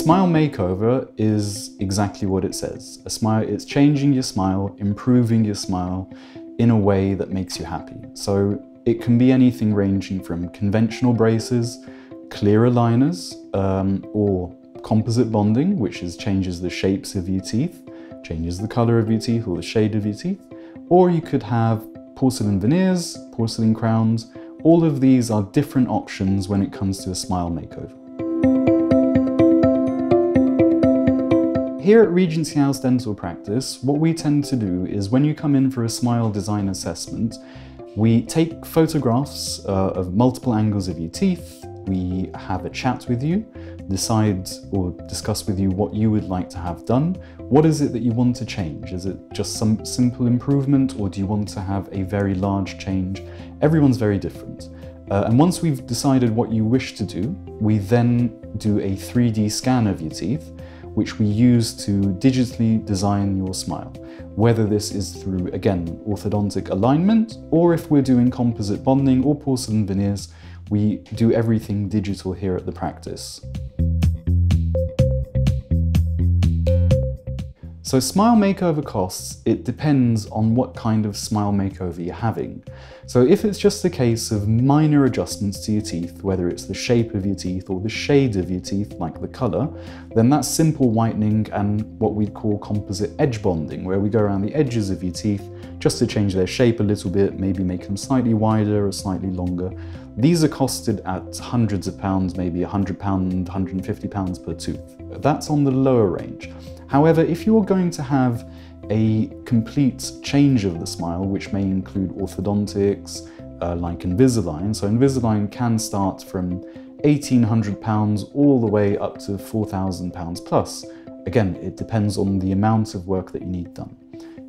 smile makeover is exactly what it says. A smile, it's changing your smile, improving your smile in a way that makes you happy. So it can be anything ranging from conventional braces, clear aligners, um, or composite bonding, which is changes the shapes of your teeth, changes the color of your teeth or the shade of your teeth. Or you could have porcelain veneers, porcelain crowns. All of these are different options when it comes to a smile makeover. Here at Regency House Dental Practice, what we tend to do is when you come in for a smile design assessment, we take photographs uh, of multiple angles of your teeth, we have a chat with you, decide or discuss with you what you would like to have done. What is it that you want to change? Is it just some simple improvement or do you want to have a very large change? Everyone's very different. Uh, and once we've decided what you wish to do, we then do a 3D scan of your teeth, which we use to digitally design your smile. Whether this is through, again, orthodontic alignment, or if we're doing composite bonding or porcelain veneers, we do everything digital here at the practice. So smile makeover costs, it depends on what kind of smile makeover you're having. So if it's just a case of minor adjustments to your teeth, whether it's the shape of your teeth or the shade of your teeth, like the color, then that's simple whitening and what we'd call composite edge bonding, where we go around the edges of your teeth just to change their shape a little bit, maybe make them slightly wider or slightly longer. These are costed at hundreds of pounds, maybe 100 pound, 150 pounds per tooth. That's on the lower range. However, if you're going to have a complete change of the smile, which may include orthodontics, uh, like Invisalign. So Invisalign can start from £1,800 all the way up to £4,000 plus. Again, it depends on the amount of work that you need done.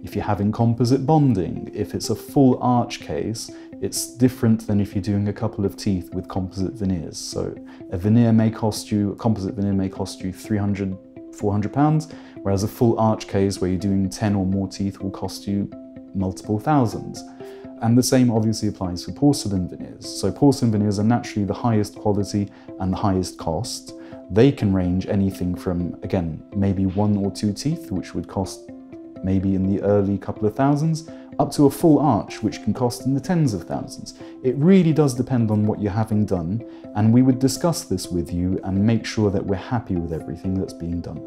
If you're having composite bonding, if it's a full arch case, it's different than if you're doing a couple of teeth with composite veneers. So a veneer may cost you, a composite veneer may cost you 300, 400 pounds, whereas a full arch case where you're doing 10 or more teeth will cost you multiple thousands. And the same obviously applies for porcelain veneers. So porcelain veneers are naturally the highest quality and the highest cost. They can range anything from, again, maybe one or two teeth, which would cost maybe in the early couple of thousands, up to a full arch, which can cost in the tens of thousands. It really does depend on what you're having done, and we would discuss this with you and make sure that we're happy with everything that's being done.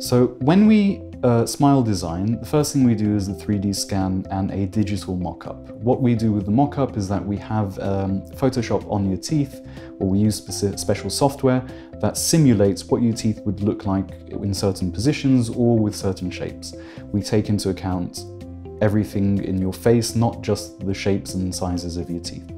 So when we uh, smile design, the first thing we do is the 3D scan and a digital mock-up. What we do with the mock-up is that we have um, Photoshop on your teeth, or we use special software that simulates what your teeth would look like in certain positions or with certain shapes. We take into account everything in your face, not just the shapes and sizes of your teeth.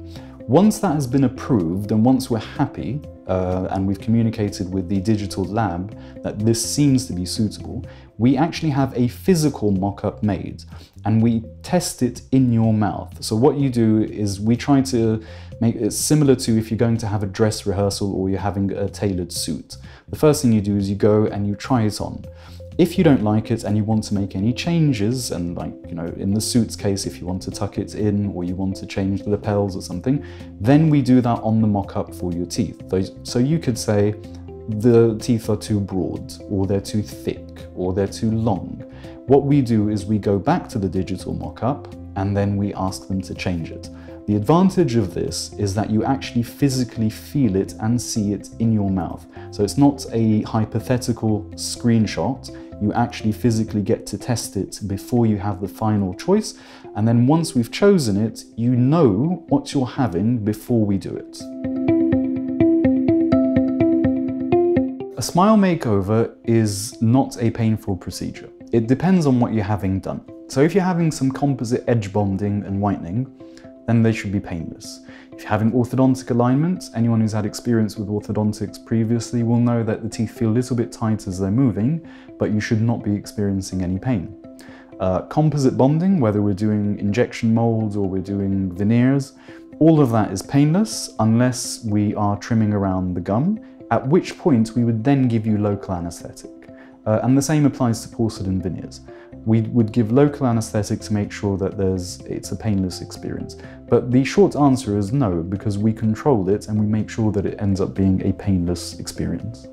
Once that has been approved and once we're happy, uh, and we've communicated with the digital lab that this seems to be suitable, we actually have a physical mock-up made and we test it in your mouth. So what you do is we try to make it similar to if you're going to have a dress rehearsal or you're having a tailored suit. The first thing you do is you go and you try it on. If you don't like it and you want to make any changes, and like, you know, in the suit's case, if you want to tuck it in or you want to change the lapels or something, then we do that on the mock-up for your teeth. So you could say, the teeth are too broad, or they're too thick, or they're too long. What we do is we go back to the digital mock-up and then we ask them to change it. The advantage of this is that you actually physically feel it and see it in your mouth. So it's not a hypothetical screenshot, you actually physically get to test it before you have the final choice. And then once we've chosen it, you know what you're having before we do it. A smile makeover is not a painful procedure. It depends on what you're having done. So if you're having some composite edge bonding and whitening, then they should be painless. If you're having orthodontic alignment, anyone who's had experience with orthodontics previously will know that the teeth feel a little bit tight as they're moving, but you should not be experiencing any pain. Uh, composite bonding, whether we're doing injection molds or we're doing veneers, all of that is painless unless we are trimming around the gum, at which point we would then give you local anesthetic. Uh, and the same applies to porcelain veneers. We would give local anesthetic to make sure that there's it's a painless experience. But the short answer is no, because we control it and we make sure that it ends up being a painless experience.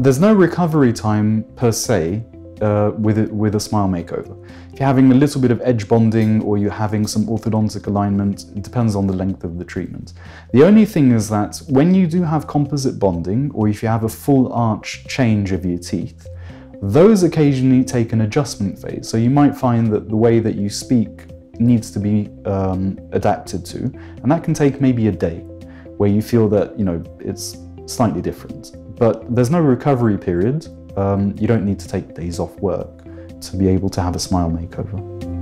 There's no recovery time per se uh, with, a, with a smile makeover. If you're having a little bit of edge bonding or you're having some orthodontic alignment, it depends on the length of the treatment. The only thing is that when you do have composite bonding or if you have a full arch change of your teeth, those occasionally take an adjustment phase. So you might find that the way that you speak needs to be um, adapted to, and that can take maybe a day where you feel that, you know, it's slightly different. But there's no recovery period um, you don't need to take days off work to be able to have a smile makeover.